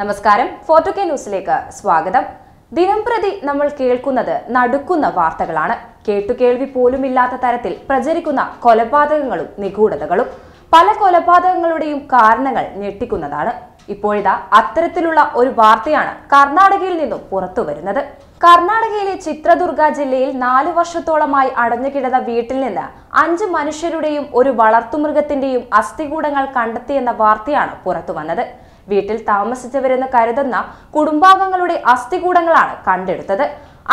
നമസ്കാരം. Photo K ന്യൂസിലേക്ക് സ്വാഗതം. ദിനംപ്രതി നമ്മൾ കേൾക്കുന്നത് നടുക്കുന്ന വാർത്തകളാണ്. കേട്ടുകേൾവി പോലുമില്ലാത്ത തരത്തിൽ പ്രചരിക്കുന്ന കൊലപാതകങ്ങളും നിഗൂഢതകളും പല കൊലപാതകങ്ങളുടെയും കാരണങ്ങൾ ഞെട്ടിക്കുന്നതാണ്. ഇപ്പോഴിതാ അത്തരത്തിലുള്ള ഒരു വാർത്തയാണ് കർണാടകയിൽ നിന്നും പുറത്തു വരുന്നത്. കർണാടകയിലെ ചിത്രദുർഗ ജില്ലയിൽ നാലു വർഷത്തോളമായി അടഞ്ഞുകിടന്ന വീട്ടിൽ നിന്ന് അഞ്ച് മനുഷ്യരുടെയും ഒരു വളർത്തുമൃഗത്തിന്റെയും അസ്ഥികൂടങ്ങൾ കണ്ടെത്തിയെന്ന വാർത്തയാണ് പുറത്തു വന്നത്. വീട്ടിൽ താമസിച്ചവരെന്ന് കരുതുന്ന കുടുംബാംഗങ്ങളുടെ അസ്ഥികൂടങ്ങളാണ് കണ്ടെടുത്തത്.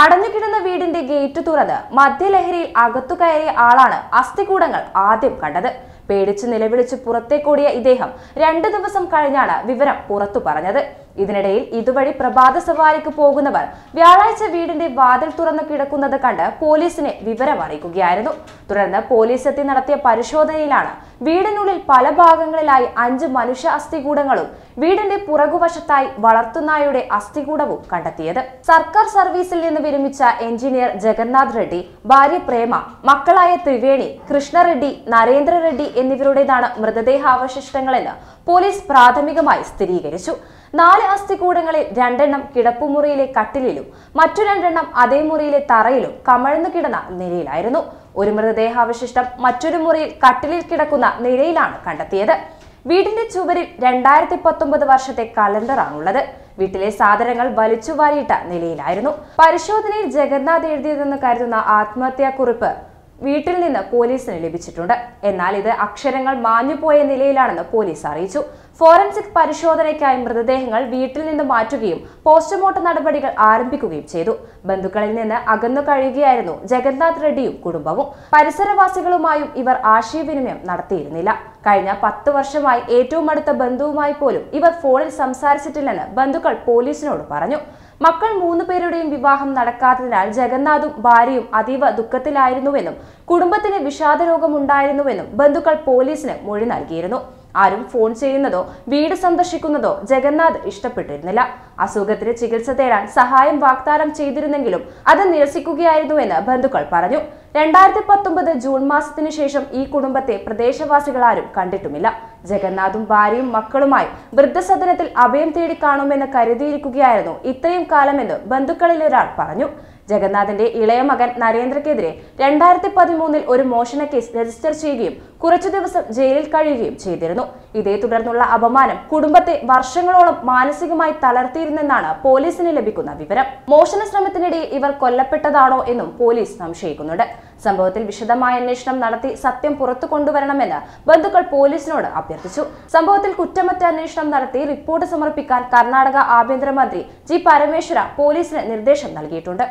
അടഞ്ഞുകിടന്ന വീടിന്റെ ഗേറ്റ് തുറന്ന് മദ്യലഹരിയിൽ അകത്തു കയറിയ ആളാണ് അസ്ഥികൂടങ്ങൾ ആദ്യം കണ്ടത്. പേടിച്ച് നിലവിളിച്ച് പുറത്തേക്കോടിയ ഇദ്ദേഹം രണ്ടു ദിവസം കഴിഞ്ഞാണ് വിവരം പുറത്തു പറഞ്ഞത്. ഇതിനിടയിൽ ഇതുവഴി പ്രഭാത സവാരിക്ക് പോകുന്നവർ വ്യാഴാഴ്ച വീടിന്റെ വാതിൽ തുറന്നു കിടക്കുന്നത് കണ്ട് പോലീസിനെ വിവരം അറിയിക്കുകയായിരുന്നു തുടർന്ന് പോലീസ് എത്തി നടത്തിയ പരിശോധനയിലാണ് വീടിനുള്ളിൽ പല ഭാഗങ്ങളിലായി അഞ്ച് മനുഷ്യ അസ്ഥികൂടങ്ങളും വീടിന്റെ പുറകുവശത്തായി വളർത്തുനായുടെ അസ്ഥികൂടവും കണ്ടെത്തിയത്. സർക്കാർ സർവീസിൽ നിന്ന് വിരമിച്ച എഞ്ചിനീയർ ജഗന്നാഥ് റെഡ്ഡി ഭാര്യ പ്രേമ മക്കളായ ത്രിവേണി കൃഷ്ണറെഡ്ഡി നരേന്ദ്ര റെഡ്ഡി എന്നിവരുടേതാണ് മൃതദേഹാവശിഷ്ടങ്ങളെന്ന് പോലീസ് പ്രാഥമികമായി സ്ഥിരീകരിച്ചു. നാല് അസ്ഥികൂടങ്ങളിൽ രണ്ടെണ്ണം കിടപ്പുമുറിയിലെ കട്ടിലിലും മറ്റു രണ്ടെണ്ണം അതേ മുറിയിലെ തറയിലും കമഴ്ന്നു കിടന്ന നിലയിലായിരുന്നു. ഒരു മൃതദേഹാവശിഷ്ടം മറ്റൊരു മുറിയിൽ കട്ടിലിൽ കിടക്കുന്ന നിലയിലാണ് കണ്ടെത്തിയത്. വീടിന്റെ ചുവരിൽ രണ്ടായിരത്തി പത്തൊമ്പത് വർഷത്തെ കലണ്ടറാണുള്ളത്. വീട്ടിലെ സാധനങ്ങൾ വലിച്ചു വാരിയിട്ട നിലയിലായിരുന്നു. പരിശോധനയിൽ ജഗന്നാഥ് എഴുതിയതെന്ന് കരുതുന്ന ആത്മഹത്യാക്കുറിപ്പ് വീട്ടിൽ നിന്ന് പോലീസിന് ലഭിച്ചിട്ടുണ്ട്. എന്നാൽ ഇത് അക്ഷരങ്ങൾ മാഞ്ഞുപോയ നിലയിലാണെന്ന് പോലീസ് അറിയിച്ചു. ഫോറൻസിക് പരിശോധനയ്ക്കായി മൃതദേഹങ്ങൾ വീട്ടിൽ നിന്ന് മാറ്റുകയും പോസ്റ്റ്മോർട്ടം നടപടികൾ ആരംഭിക്കുകയും ചെയ്തു. ബന്ധുക്കളിൽ നിന്ന് അകന്നു കഴിയുകയായിരുന്നു ജഗന്നാഥ് റെഡ്ഡിയും കുടുംബവും. പരിസരവാസികളുമായും ഇവർ ആശയവിനിമയം നടത്തിയിരുന്നില്ല. കഴിഞ്ഞ പത്ത് വർഷമായി ഏറ്റവും അടുത്ത ബന്ധുവുമായി പോലും ഇവർ ഫോണിൽ സംസാരിച്ചിട്ടില്ലെന്ന് ബന്ധുക്കൾ പോലീസിനോട് പറഞ്ഞു. മക്കൾ മൂന്നു പേരുടെയും വിവാഹം നടക്കാത്തതിനാൽ ജഗന്നാഥും ഭാര്യയും അതീവ ദുഃഖത്തിലായിരുന്നുവെന്നും കുടുംബത്തിന് വിഷാദരോഗമുണ്ടായിരുന്നുവെന്നും ബന്ധുക്കൾ പോലീസിന് മൊഴി നൽകിയിരുന്നു. ആരും ഫോൺ ചെയ്യുന്നതോ വീട് സന്ദർശിക്കുന്നതോ ജഗന്നാഥ് ഇഷ്ടപ്പെട്ടിരുന്നില്ല. അസുഖത്തിന് ചികിത്സ തേടാൻ സഹായം വാഗ്ദാനം ചെയ്തിരുന്നെങ്കിലും അത് നിരസിക്കുകയായിരുന്നുവെന്ന് ബന്ധുക്കൾ പറഞ്ഞു. രണ്ടായിരത്തി പത്തൊമ്പത് ജൂൺ മാസത്തിനു ശേഷം ഈ കുടുംബത്തെ പ്രദേശവാസികൾ ആരും കണ്ടിട്ടുമില്ല. ജഗന്നാഥും ഭാര്യയും മക്കളുമായി വൃദ്ധസദനത്തിൽ അഭയം തേടി കാണുമെന്ന് കരുതിയിരിക്കുകയായിരുന്നു ഇത്രയും കാലമെന്ന് ബന്ധുക്കളിൽ ഒരാൾ പറഞ്ഞു. ജഗന്നാഥിന്റെ ഇളയ മകൻ നരേന്ദ്രക്കെതിരെ രണ്ടായിരത്തി പതിമൂന്നിൽ ഒരു മോഷണ കേസ് രജിസ്റ്റർ ചെയ്യുകയും കുറച്ചു ദിവസം ജയിലിൽ കഴിയുകയും ചെയ്തിരുന്നു. ഇതേ തുടർന്നുള്ള അപമാനം കുടുംബത്തെ വർഷങ്ങളോളം മാനസികമായി തളർത്തിയിരുന്നെന്നാണ് പോലീസിന് ലഭിക്കുന്ന വിവരം. മോഷണ ശ്രമത്തിനിടെ ഇവർ കൊല്ലപ്പെട്ടതാണോ എന്നും പോലീസ് സംശയിക്കുന്നുണ്ട്. സംഭവത്തിൽ വിശദമായ അന്വേഷണം നടത്തി സത്യം പുറത്തു കൊണ്ടുവരണമെന്ന് ബന്ധുക്കൾ പോലീസിനോട് അഭ്യർത്ഥിച്ചു. സംഭവത്തിൽ കുറ്റമറ്റ അന്വേഷണം നടത്തി റിപ്പോർട്ട് സമർപ്പിക്കാൻ കർണാടക ആഭ്യന്തരമന്ത്രി ജി പരമേശ്വര പോലീസിന് നിർദ്ദേശം നൽകിയിട്ടുണ്ട്.